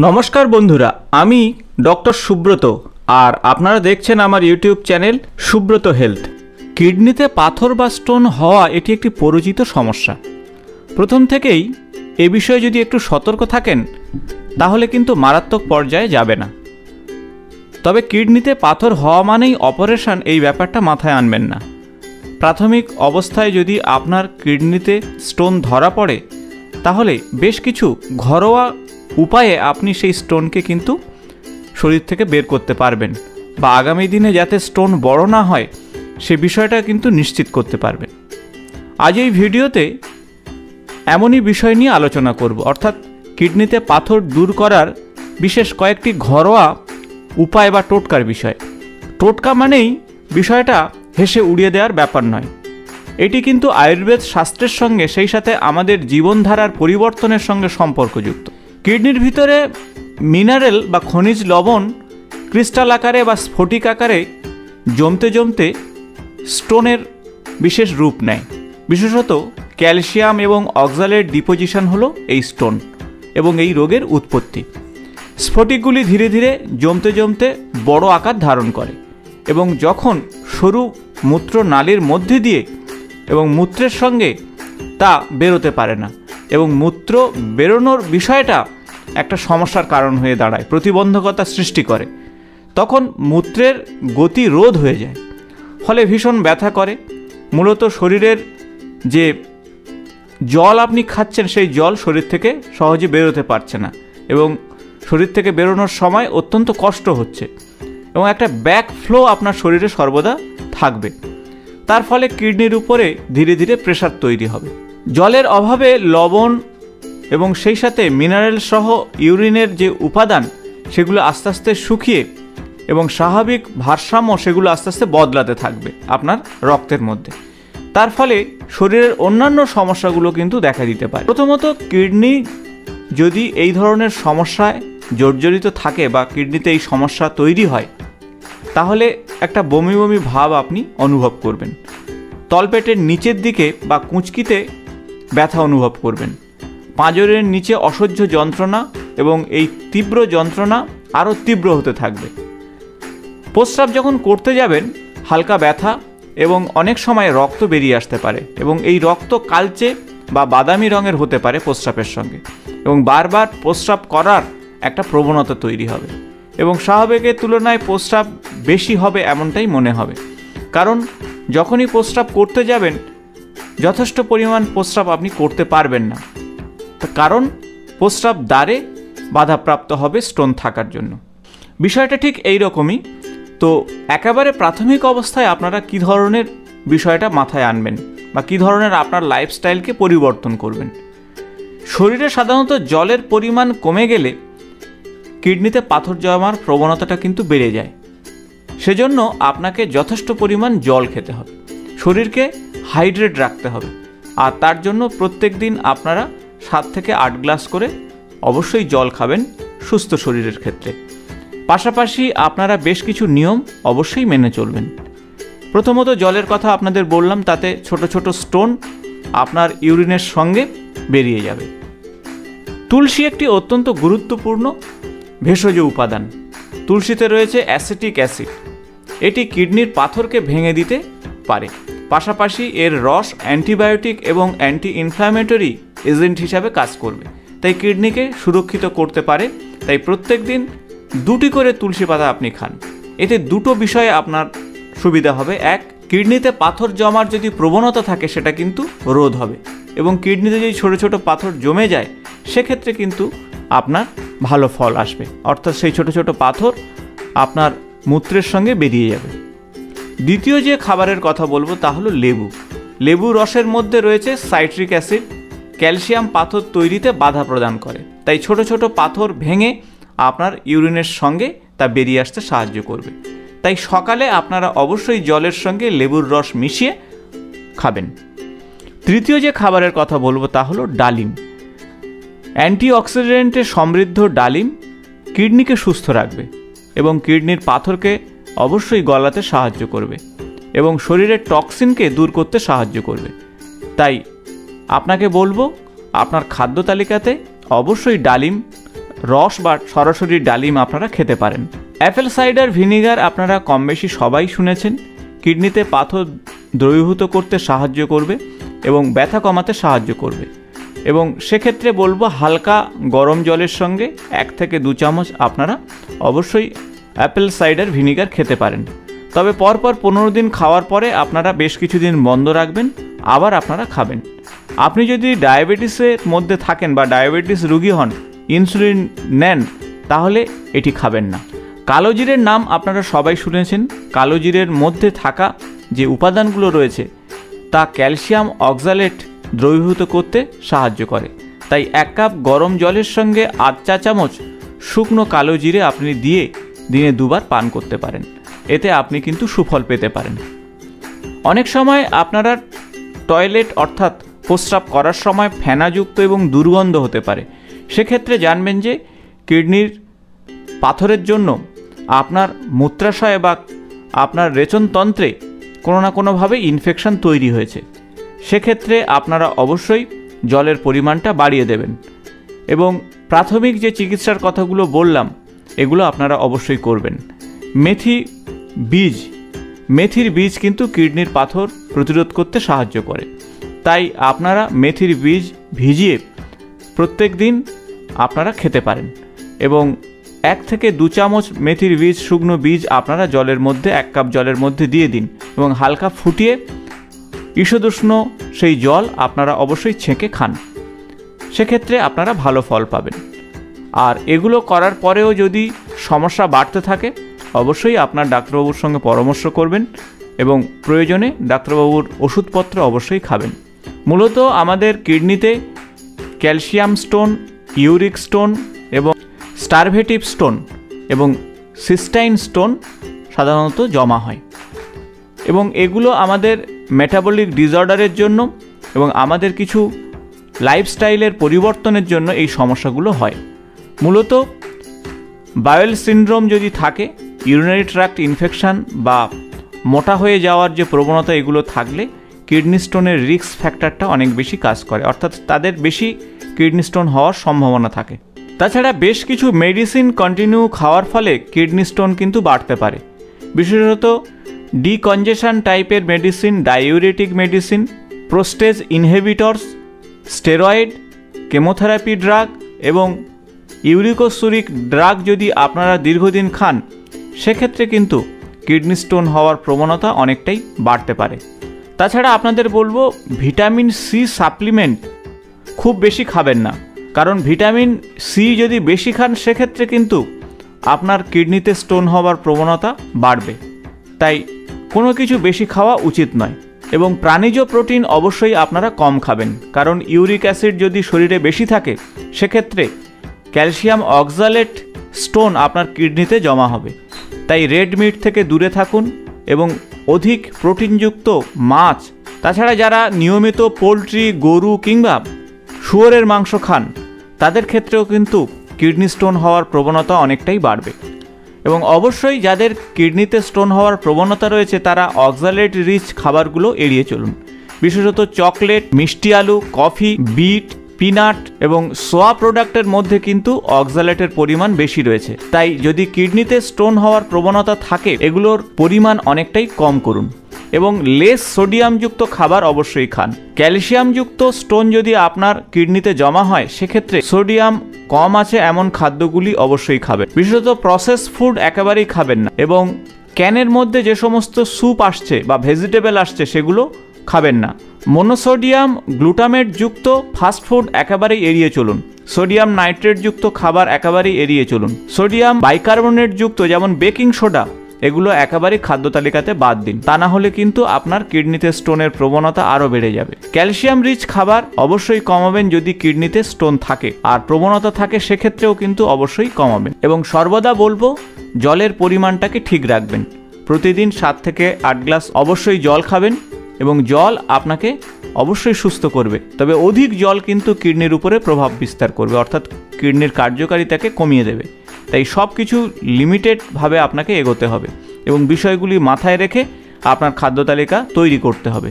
নমস্কার বন্ধুরা, আমি ডক্টর সুব্রত আর আপনারা দেখছেন আমার ইউটিউব চ্যানেল সুব্রত হেলথ। কিডনিতে পাথর বা স্টোন হওয়া এটি একটি পরিচিত সমস্যা। প্রথম থেকেই এ বিষয়ে যদি একটু সতর্ক থাকেন, তাহলে কিন্তু মারাত্মক পর্যায়ে যাবে না। তবে কিডনিতে পাথর হওয়া মানেই অপারেশন এই ব্যাপারটা মাথায় আনবেন না। প্রাথমিক অবস্থায় যদি আপনার কিডনিতে স্টোন ধরা পড়ে, তাহলে বেশ কিছু ঘরোয়া উপায়ে আপনি সেই স্টোনকে কিন্তু শরীর থেকে বের করতে পারবেন বা আগামী দিনে যাতে স্টোন বড় না হয়, সে বিষয়টা কিন্তু নিশ্চিত করতে পারবেন। আজ এই ভিডিওতে এমনই বিষয় নিয়ে আলোচনা করব, অর্থাৎ কিডনিতে পাথর দূর করার বিশেষ কয়েকটি ঘরোয়া উপায় বা টোটকার বিষয়। টোটকা মানেই বিষয়টা হেসে উড়িয়ে দেওয়ার ব্যাপার নয়। এটি কিন্তু আয়ুর্বেদ শাস্ত্রের সঙ্গে সেই সাথে আমাদের জীবনধারার পরিবর্তনের সঙ্গে সম্পর্কযুক্ত। কিডনির ভিতরে মিনারেল বা খনিজ লবণ ক্রিস্টাল আকারে বা স্ফটিক আকারে জমতে জমতে স্টোনের বিশেষ রূপ নেয়। বিশেষত ক্যালসিয়াম এবং অক্সালের ডিপোজিশন হলো এই স্টোন এবং এই রোগের উৎপত্তি। স্ফটিকগুলি ধীরে ধীরে জমতে জমতে বড় আকার ধারণ করে এবং যখন সরু মূত্র নালীর মধ্যে দিয়ে এবং মূত্রের সঙ্গে তা বেরোতে পারে না। এবং মূত্র বেরোনোর বিষয়টা একটা সমস্যার কারণ হয়ে দাঁড়ায়, প্রতিবন্ধকতা সৃষ্টি করে। তখন মূত্রের গতি রোধ হয়ে যায়, ফলে ভীষণ ব্যথা করে। মূলত শরীরের যে জল আপনি খাচ্ছেন, সেই জল শরীর থেকে সহজে বেরোতে পারছে না এবং শরীর থেকে বেরোনোর সময় অত্যন্ত কষ্ট হচ্ছে এবং একটা ব্যাক ফ্লো আপনার শরীরে সর্বদা থাকবে। তার ফলে কিডনির উপরে ধীরে ধীরে প্রেশার তৈরি হবে। জলের অভাবে লবণ এবং সেই সাথে মিনারেল সহ ইউরিনের যে উপাদান, সেগুলো আস্তে আস্তে শুকিয়ে এবং স্বাভাবিক ভারসাম্য সেগুলো আস্তে আস্তে বদলাতে থাকবে আপনার রক্তের মধ্যে। তার ফলে শরীরের অন্যান্য সমস্যাগুলো কিন্তু দেখা দিতে পারে। প্রথমত, কিডনি যদি এই ধরনের সমস্যায় জর্জরিত থাকে বা কিডনিতে এই সমস্যা তৈরি হয়, তাহলে একটা বমি বমি ভাব আপনি অনুভব করবেন। তলপেটের নিচের দিকে বা কুঁচকিতে ব্যথা অনুভব করবেন। পাঁজরের নিচে অসহ্য যন্ত্রণা এবং এই তীব্র যন্ত্রণা আরও তীব্র হতে থাকবে। প্রস্রাব যখন করতে যাবেন, হালকা ব্যথা এবং অনেক সময় রক্ত বেরিয়ে আসতে পারে এবং এই রক্ত কালচে বা বাদামি রঙের হতে পারে প্রস্রাবের সঙ্গে এবং বারবার প্রস্রাব করার একটা প্রবণতা তৈরি হবে এবং স্বাভাবিকের তুলনায় প্রস্রাব বেশি হবে এমনটাই মনে হবে। কারণ যখনই প্রস্রাব করতে যাবেন যথেষ্ট পরিমাণ প্রস্রাব আপনি করতে পারবেন না। কারণ, প্রস্রাব দ্বারে বাধাপ্রাপ্ত হবে স্টোন থাকার জন্য। বিষয়টা ঠিক এই রকমই তো একেবারে প্রাথমিক অবস্থায় আপনারা কি ধরনের বিষয়টা মাথায় আনবেন বা কি ধরনের আপনার লাইফস্টাইলকে পরিবর্তন করবেন? শরীরে সাধারণত জলের পরিমাণ কমে গেলে কিডনিতে পাথর জমার প্রবণতাটা কিন্তু বেড়ে যায়। সেজন্য আপনাকে যথেষ্ট পরিমাণ জল খেতে হবে। শরীরকে হাইড্রেট রাখতে হবে। আর তার জন্য প্রত্যেক দিন আপনারা সাত থেকে আট গ্লাস করে অবশ্যই জল খাবেন সুস্থ শরীরের ক্ষেত্রে। পাশাপাশি আপনারা বেশ কিছু নিয়ম অবশ্যই মেনে চলবেন। প্রথমত জলের কথা আপনাদের বললাম, তাতে ছোট ছোট স্টোন আপনার ইউরিনের সঙ্গে বেরিয়ে যাবে। তুলসী একটি অত্যন্ত গুরুত্বপূর্ণ ভেষজ উপাদান। তুলসীতে রয়েছে অ্যাসিটিক অ্যাসিড। এটি কিডনির পাথরকে ভেঙে দিতে পারে। পাশাপাশি এর রস অ্যান্টিবায়োটিক এবং অ্যান্টি ইনফ্ল্যামেটরি এজেন্ট হিসাবে কাজ করবে। তাই কিডনিকে সুরক্ষিত করতে পারে। তাই প্রত্যেক দিন দুটি করে তুলসী পাতা আপনি খান। এতে দুটো বিষয়ে আপনার সুবিধা হবে। এক, কিডনিতে পাথর জমার যদি প্রবণতা থাকে, সেটা কিন্তু রোধ হবে এবং কিডনিতে যদি ছোট ছোট পাথর জমে যায়, সেক্ষেত্রে কিন্তু আপনার ভালো ফল আসবে। অর্থাৎ সেই ছোট ছোট পাথর আপনার মূত্রের সঙ্গে বেরিয়ে যাবে। দ্বিতীয় যে খাবারের কথা বলব তা হলো লেবু। লেবু রসের মধ্যে রয়েছে সাইট্রিক অ্যাসিড, ক্যালসিয়াম পাথর তৈরিতে বাধা প্রদান করে। তাই ছোট ছোট পাথর ভেঙে আপনার ইউরিনের সঙ্গে তা বেরিয়ে আসতে সাহায্য করবে। তাই সকালে আপনারা অবশ্যই জলের সঙ্গে লেবুর রস মিশিয়ে খাবেন। তৃতীয় যে খাবারের কথা বলব তা হলো ডালিম। অ্যান্টিঅক্সিডেন্টে সমৃদ্ধ ডালিম কিডনিকে সুস্থ রাখবে এবং কিডনির পাথরকে অবশ্যই গলাতে সাহায্য করবে এবং শরীরের টক্সিনকে দূর করতে সাহায্য করবে। তাই আপনাকে বলব, আপনার খাদ্য তালিকাতে অবশ্যই ডালিম, রস বা সরাসরি ডালিম আপনারা খেতে পারেন। অ্যাপেল সাইডার ভিনিগার আপনারা কম বেশি সবাই শুনেছেন, কিডনিতে পাথর দ্রবীভূত করতে সাহায্য করবে এবং ব্যথা কমাতে সাহায্য করবে। এবং সেক্ষেত্রে বলব, হালকা গরম জলের সঙ্গে এক থেকে দু চামচ আপনারা অবশ্যই অ্যাপেল সাইডার ভিনিগার খেতে পারেন। তবে পরপর পনেরো দিন খাওয়ার পরে আপনারা বেশ কিছুদিন বন্ধ রাখবেন, আবার আপনারা খাবেন। আপনি যদি ডায়াবেটিসের মধ্যে থাকেন বা ডায়াবেটিস রুগী হন, ইনসুলিন নেন, তাহলে এটি খাবেন না। কালো জিরের নাম আপনারা সবাই শুনেছেন, কালো জিরের মধ্যে থাকা যে উপাদানগুলো রয়েছে, তা ক্যালসিয়াম অক্সালেট দ্রবীভূত করতে সাহায্য করে। তাই এক কাপ গরম জলের সঙ্গে আধ চা চামচ শুকনো কালো জিরে আপনি দিয়ে দিনে দুবার পান করতে পারেন। এতে আপনি কিন্তু সুফল পেতে পারেন। অনেক সময় আপনারা টয়লেট অর্থাৎ প্রস্রাব করার সময় ফেনাযুক্ত এবং দুর্গন্ধ হতে পারে। সেক্ষেত্রে জানবেন যে কিডনির পাথরের জন্য আপনার মূত্রাশয় বা আপনার রেচনতন্ত্রে কোনো না কোনোভাবে ইনফেকশন তৈরি হয়েছে। সেক্ষেত্রে আপনারা অবশ্যই জলের পরিমাণটা বাড়িয়ে দেবেন। এবং প্রাথমিক যে চিকিৎসার কথাগুলো বললাম এগুলো আপনারা অবশ্যই করবেন। মেথি বীজ, মেথির বীজ কিন্তু কিডনির পাথর প্রতিরোধ করতে সাহায্য করে। তাই আপনারা মেথির বীজ ভিজিয়ে প্রত্যেক দিন আপনারা খেতে পারেন এবং এক থেকে দু চামচ মেথির বীজ, শুকনো বীজ আপনারা জলের মধ্যে, এক কাপ জলের মধ্যে দিয়ে দিন এবং হালকা ফুটিয়ে ঈষদুষ্ণ সেই জল আপনারা অবশ্যই ছেঁকে খান। সেক্ষেত্রে আপনারা ভালো ফল পাবেন। আর এগুলো করার পরেও যদি সমস্যা বাড়তে থাকে, অবশ্যই আপনার ডাক্তারবাবুর সঙ্গে পরামর্শ করবেন এবং প্রয়োজনে ডাক্তারবাবুর ওষুধপত্র অবশ্যই খাবেন। মূলত আমাদের কিডনিতে ক্যালসিয়াম স্টোন, ইউরিক স্টোন এবং স্টারভেটিভ স্টোন এবং সিস্টাইন স্টোন সাধারণত জমা হয়। এবং এগুলো আমাদের মেটাবলিক ডিসঅর্ডারের জন্য এবং আমাদের কিছু লাইফস্টাইলের পরিবর্তনের জন্য এই সমস্যাগুলো হয়। মূলত বায়োল সিন্ড্রোম যদি থাকে, ইউরিনারি ট্র্যাক্ট ইনফেকশান বা মোটা হয়ে যাওয়ার যে প্রবণতা এগুলো থাকলে কিডনি স্টোনের রিস্ক ফ্যাক্টরটা অনেক বেশি কাজ করে। অর্থাৎ তাদের বেশি কিডনি স্টোন হওয়ার সম্ভাবনা থাকে। তাছাড়া বেশ কিছু মেডিসিন কন্টিনিউ খাওয়ার ফলে কিডনি স্টোন কিন্তু বাড়তে পারে। বিশেষত ডিকনজেশন টাইপের medicine, diuretic medicine, protease inhibitors, steroid, chemotherapy drug এবং ইউরিকোসুরিক ড্রাগ যদি আপনারা দীর্ঘদিন খান, সেক্ষেত্রে কিন্তু কিডনি স্টোন হওয়ার প্রবণতা অনেকটাই বাড়তে পারে। তাছাড়া আপনাদের বলব, ভিটামিন সি সাপ্লিমেন্ট খুব বেশি খাবেন না। কারণ ভিটামিন সি যদি বেশি খান, সেক্ষেত্রে কিন্তু আপনার কিডনিতে স্টোন হওয়ার প্রবণতা বাড়বে। তাই কোনো কিছু বেশি খাওয়া উচিত নয় এবং প্রাণীজ প্রোটিন অবশ্যই আপনারা কম খাবেন। কারণ ইউরিক অ্যাসিড যদি শরীরে বেশি থাকে, সেক্ষেত্রে ক্যালসিয়াম অক্সালেট স্টোন আপনার কিডনিতে জমা হবে। তাই রেড মিট থেকে দূরে থাকুন এবং অধিক প্রোটিনযুক্ত মাছ, তাছাড়া যারা নিয়মিত পোলট্রি, গরু কিংবা শুয়োরের মাংস খান, তাদের ক্ষেত্রেও কিন্তু কিডনি স্টোন হওয়ার প্রবণতা অনেকটাই বাড়বে। এবং অবশ্যই যাদের কিডনিতে স্টোন হওয়ার প্রবণতা রয়েছে, তারা অক্সালেট রিচ খাবারগুলো এড়িয়ে চলুন। বিশেষত চকলেট, মিষ্টি আলু, কফি, বিট পিনাট এবং সোয়া প্রোডাক্টের মধ্যে কিন্তু অক্সালেটের পরিমাণ বেশি রয়েছে। তাই যদি কিডনিতে স্টোন হওয়ার প্রবণতা থাকে, এগুলোর পরিমাণ অনেকটাই কম করুন। এবং লেস সোডিয়ামযুক্ত খাবার অবশ্যই খান। ক্যালসিয়ামযুক্ত স্টোন যদি আপনার কিডনিতে জমা হয়, সেক্ষেত্রে সোডিয়াম কম আছে এমন খাদ্যগুলি অবশ্যই খাবেন। বিশেষত প্রসেস ফুড একেবারেই খাবেন না এবং ক্যানের মধ্যে যে সমস্ত স্যুপ আসছে বা ভেজিটেবল আসছে, সেগুলো খাবেন না। মনোসোডিয়াম গ্লুটামেট যুক্ত ফাস্টফুড একেবারেই এড়িয়ে চলুন। সোডিয়াম নাইট্রেট যুক্ত খাবার একেবারেই এড়িয়ে চলুন। সোডিয়াম বাইকার্বনেট যুক্ত যেমন বেকিং সোডা, এগুলো একেবারেই খাদ্য তালিকাতে বাদ দিন। তা না হলে কিন্তু আপনার কিডনিতে স্টোনের প্রবণতা আরও বেড়ে যাবে। ক্যালসিয়াম রিচ খাবার অবশ্যই কমাবেন যদি কিডনিতে স্টোন থাকে। আর প্রবণতা থাকে সেক্ষেত্রেও কিন্তু অবশ্যই কমাবেন। এবং সর্বদা বলব, জলের পরিমাণটাকে ঠিক রাখবেন। প্রতিদিন সাত থেকে আট গ্লাস অবশ্যই জল খাবেন। এবং জল আপনাকে অবশ্যই সুস্থ করবে। তবে অধিক জল কিন্তু কিডনির উপরে প্রভাব বিস্তার করবে, অর্থাৎ কিডনির কার্যকারিতাকে কমিয়ে দেবে। তাই সব কিছু লিমিটেডভাবে আপনাকে এগোতে হবে এবং বিষয়গুলি মাথায় রেখে আপনার খাদ্য তালিকা তৈরি করতে হবে।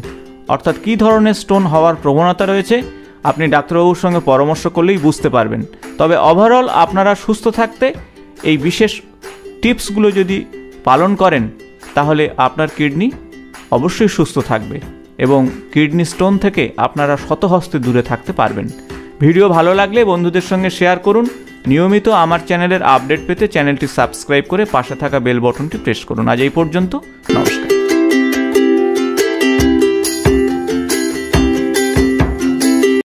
অর্থাৎ কী ধরনের স্টোন হওয়ার প্রবণতা রয়েছে, আপনি ডাক্তারবাবুর সঙ্গে পরামর্শ করলেই বুঝতে পারবেন। তবে ওভারঅল আপনারা সুস্থ থাকতে এই বিশেষ টিপসগুলো যদি পালন করেন, তাহলে আপনার কিডনি অবশ্যই সুস্থ থাকবে এবং কিডনি স্টোন থেকে আপনারা শতহস্তে দূরে থাকতে পারবেন। ভিডিও ভালো লাগলে বন্ধুদের সঙ্গে শেয়ার করুন। নিয়মিত আমার চ্যানেলের আপডেট পেতে চ্যানেলটি সাবস্ক্রাইব করে পাশে থাকা বেল বটনটি প্রেস করুন। আজ এই পর্যন্ত